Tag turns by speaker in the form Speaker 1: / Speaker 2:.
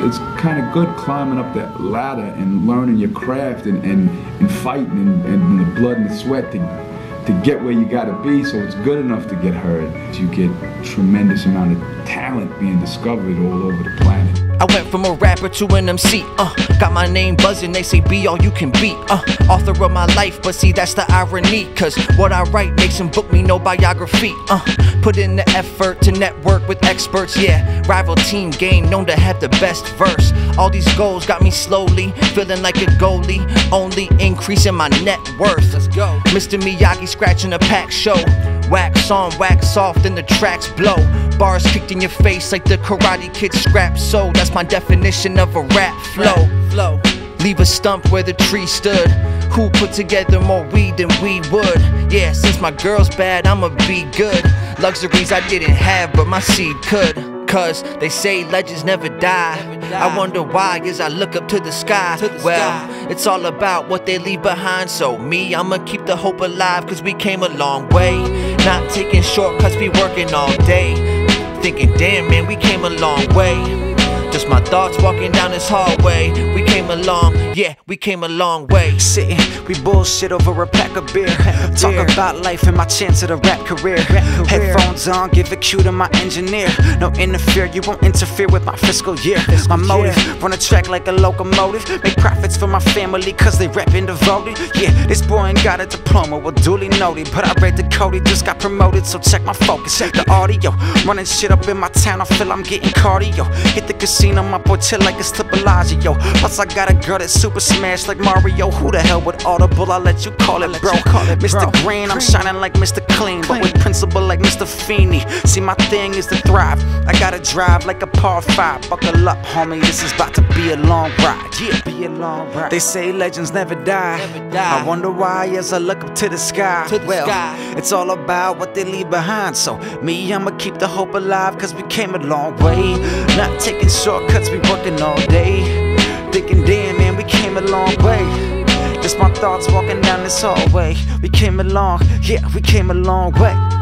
Speaker 1: It's kind of good climbing up that ladder and learning your craft and, and, and fighting and, and the blood and the sweat to, to get where you gotta be so it's good enough to get heard. You get tremendous amount of talent being discovered all over the planet.
Speaker 2: I went from a rapper to an MC, uh Got my name buzzing, they say be all you can be, uh Author of my life, but see that's the irony Cause what I write makes them book me no biography, uh Put in the effort to network with experts, yeah Rival team game, known to have the best verse All these goals got me slowly, feeling like a goalie Only increasing my net worth Let's go Mr. Miyagi scratching a pack show Wax on, wax off, then the tracks blow. Bars kicked in your face like the Karate Kid scrap. So that's my definition of a rap flow. Flow. Leave a stump where the tree stood. Who put together more weed than we would? Yeah, since my girl's bad, I'ma be good. Luxuries I didn't have, but my seed could. Cause they say legends never die. I wonder why as I look up to the sky. well, it's all about what they leave behind. So, me, I'ma keep the hope alive. Cause we came a long way. Not taking shortcuts, be working all day. Thinking, damn, man, we came a long way. My thoughts walking down this hallway. We came along, yeah, we came a long way.
Speaker 3: Sitting, we bullshit over a pack of beer. Talk about life and my chance at a rap career. Headphones on, give a cue to my engineer. No interfere, you won't interfere with my fiscal year. My motive, run a track like a locomotive. Make profits for my family, cause they rapping devoted. Yeah, this boy ain't got a diploma, well, duly noted. But I read the code, he just got promoted, so check my focus. The audio, running shit up in my town, I feel I'm getting cardio. Hit the casino casino, my chill like it's to Bellagio. Plus, I got a girl that super smash like Mario. Who the hell would audible? I'll let you call it, bro. Call it, Mr. Green, I'm shining like Mr. Clean, but with principle like Mr. Feeney. See, my thing is to thrive. I gotta drive like a par five. Buckle up, homie. This is about to be a long ride. Yeah, be a long ride. They say legends never die. Never die. I wonder why as I look up to the sky.
Speaker 2: To the
Speaker 3: well,
Speaker 2: sky.
Speaker 3: it's all about what they leave behind. So, me, I'ma keep the hope alive, cause we came a long way. Not taking shortcuts, we working all day. Thinking, damn, man, we came a long way. Just my thoughts walking down this hallway. We came along, yeah, we came a long way.